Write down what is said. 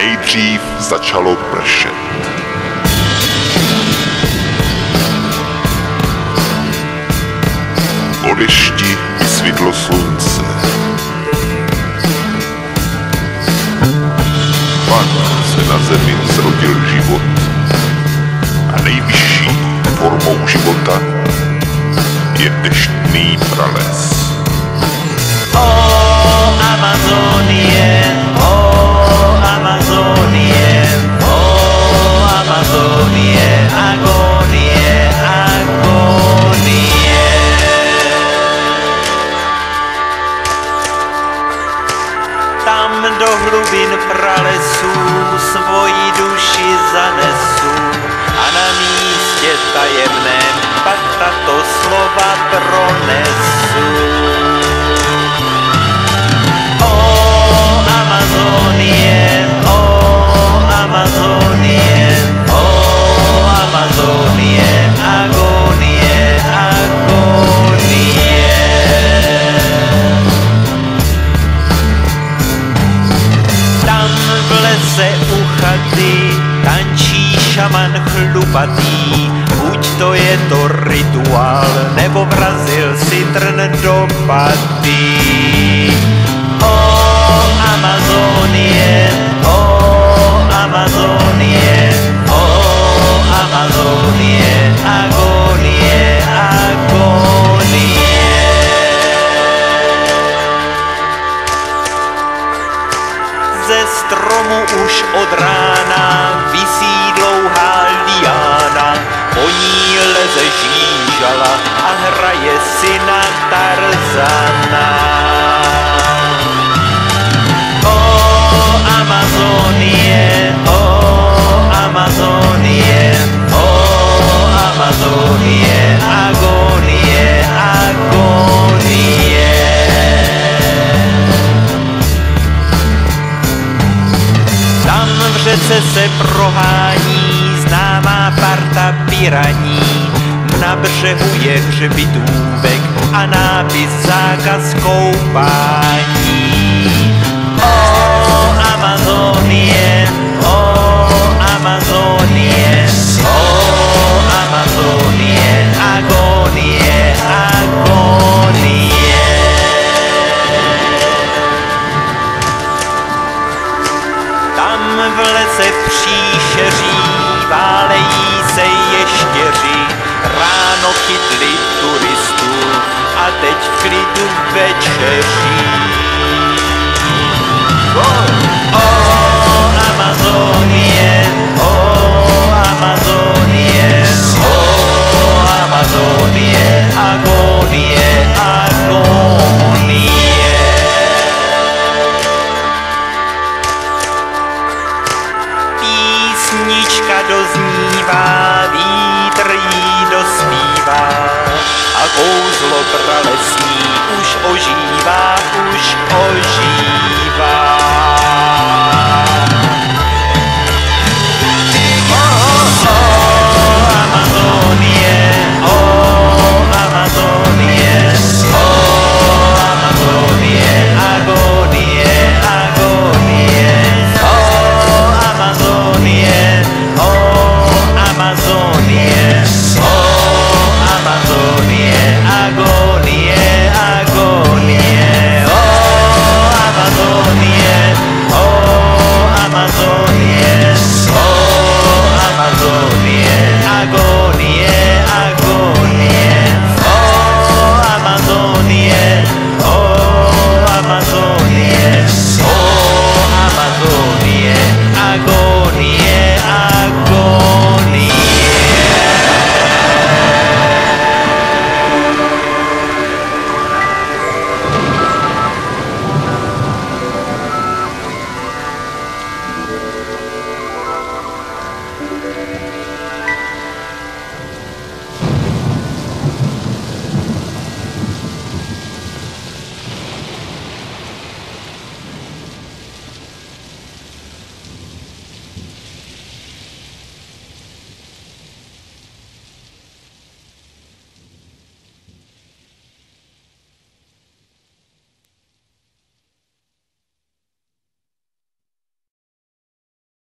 nejdřív začalo pršet. Po dešti vysvětlo slunce. Pak se na zemi zrodil život. A nejvyšší formou života je deštný prales. Oh, Amazonie, Tam do hlubin pralesů svoji duši zanesu a na místě tajemném pak tato slova pronesu. Chlupatý, buď to je to rituál, nebo vrazil si trn do paty. Oh, Amazonie, oh, Amazonie, oh, Amazonie, agonie, agonie. Ze stromu už od rána visí dlouhá po ní leze žížala a hraje si na Tarzana. Piraní. Na břehu je hřbitůvek a nápis zákaz koupání. Oh, Amazonie, oh, Amazonie, oh, Amazonie, agonie, agonie. Tam v lese příšeří teď v klidu večeří. Oh, Amazonie, oh, Amazonie, oh, Amazonie, agonie, agonie. Písnička doznívá, jí dospívá a kouzlo pralesní už ožívá, už ožívá.